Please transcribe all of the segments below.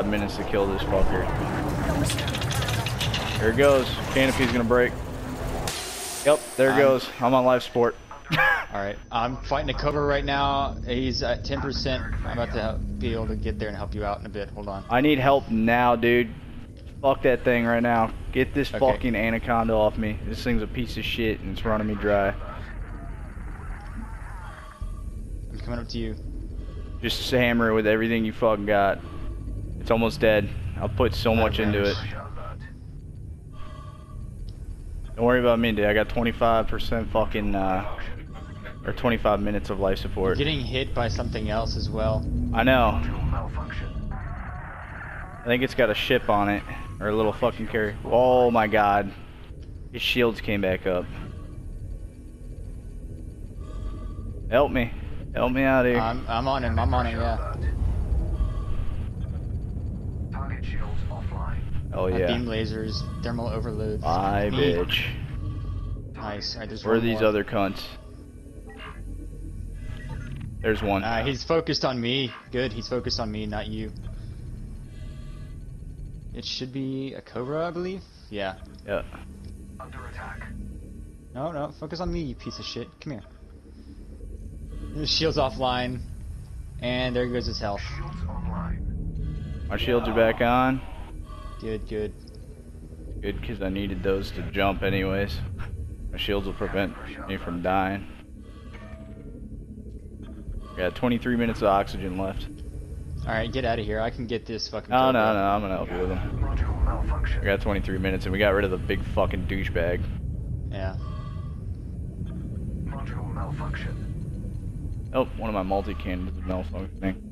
five minutes to kill this fucker. Here it goes. Canopy's gonna break. Yep, there it I'm- goes. I'm on life support. Alright, I'm fighting a cover right now. He's at 10%. I'm about to help, be able to get there and help you out in a bit. Hold on. I need help now, dude. Fuck that thing right now. Get this Okay. fucking anaconda off me. This thing's a piece of shit and it's running me dry. I'm coming up to you. Just hammer it with everything you fucking got. It's almost dead. I'll put so much into it. Don't worry about me, dude. I got 25% fucking, uh, or 25 minutes of life support. Getting hit by something else as well. I know. I think it's got a ship on it, or a little fucking carrier. Oh my god. His shields came back up. Help me. Help me out of here. I'm, I'm on him. I'm on him, yeah. Target shields offline. oh My yeah. beam lasers, thermal overload. Bye, Me. bitch. Nice. Alright, there's Where are these more. other cunts? There's one. Uh, he's focused on me. Good, he's focused on me, not you. It should be a Cobra, I believe? Yeah. Yeah. Under attack. No, no, focus on me, you piece of shit. Come here. His shield's offline. And there goes his health. Shields online. My shields are back on. Good, good. Good, because I needed those to jump anyways. My shields will prevent me from dying. Got 23 minutes of oxygen left. Alright, get out of here. I can get this fucking No, no, no, I'm gonna help you with them. Module. We got 23 minutes and we got rid of the big fucking douchebag. Yeah. Module malfunction. Oh, one of my multi-cannons is malfunctioning.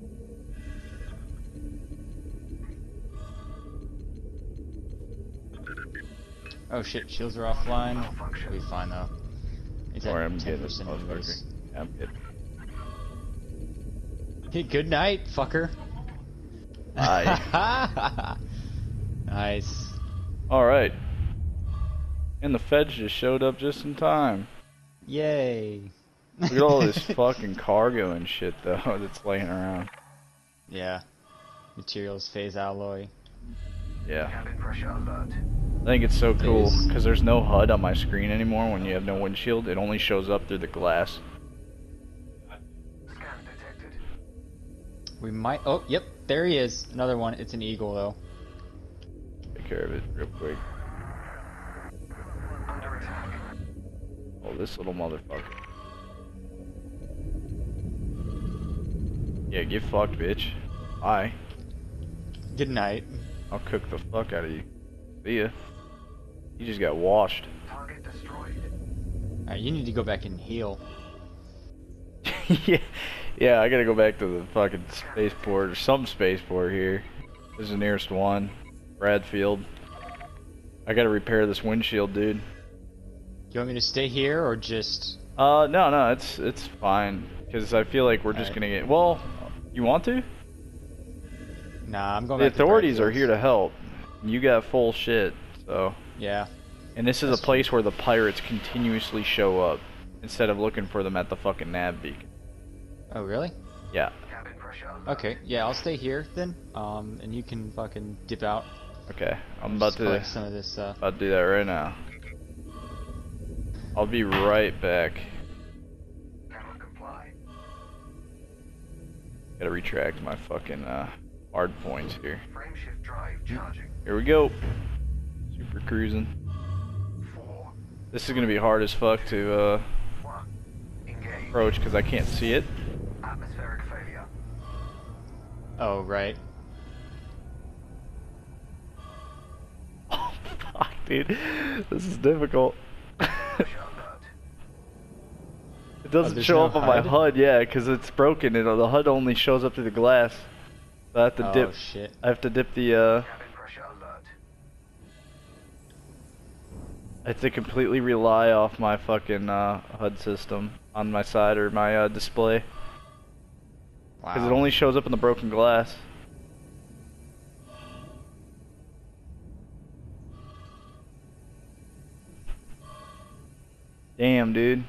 Oh shit, shields are offline. We'll be fine though. It's at Or I'm getting 10% this anyways. motherfucker. Yeah, I'm good. Hey, good night, fucker. Bye. nice. Alright. And the feds just showed up just in time. Yay. Look at all this fucking cargo and shit though that's laying around. Yeah. Materials phase alloy. Yeah. Cabin pressure alert. I think it's so cool because there's no HUD on my screen anymore when you have no windshield. It only shows up through the glass. We might. Oh, yep. There he is. Another one. It's an eagle though. Take care of it real quick. Under attack. Oh, this little motherfucker. Yeah, get fucked, bitch. Bye. Good night. I'll cook the fuck out of you. See ya. You just got washed. Target destroyed. Alright, you need to go back and heal. yeah, yeah. I gotta go back to the fucking spaceport or some spaceport here. This is the nearest one. Bradfield. I gotta repair this windshield, dude. You want me to stay here or just? Uh, no, no, it's it's fine because I feel like we're just Alright. gonna get. Well, you want to? Nah, I'm going to The back. to authorities are here to help. You got full shit, so. Yeah. And this is That's a place where the pirates continuously show up instead of looking for them at the fucking nav beacon. Oh really? Yeah. Cabin pressure alert. Okay. Yeah, I'll stay here then. Um, and you can fucking dip out. Okay. I'm about to some of this uh about to do that right now. I'll be right back. Gotta retract my fucking uh hard points here. Frame drive charging. Here we go. Super cruising. Four. This is gonna be hard as fuck to uh approach because I can't see it. Atmospheric failure. Oh right. Oh fuck, dude. This is difficult. It doesn't there's show no up on my HUD? HUD, yeah, because it's broken. It, the HUD only shows up through the glass. I have to oh dip. shit. I have to dip the. uh. I have to completely rely off my fucking uh, HUD system on my side or my uh, display Wow. because it only shows up in the broken glass. Damn, dude.